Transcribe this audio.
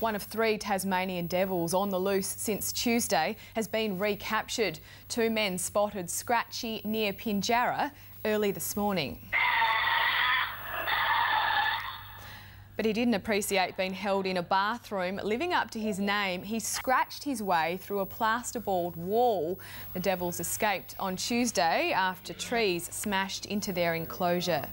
One of three Tasmanian devils on the loose since Tuesday has been recaptured. Two men spotted Scratchy near Pinjarra early this morning. But he didn't appreciate being held in a bathroom. Living up to his name, he scratched his way through a plasterboard wall. The devils escaped on Tuesday after trees smashed into their enclosure.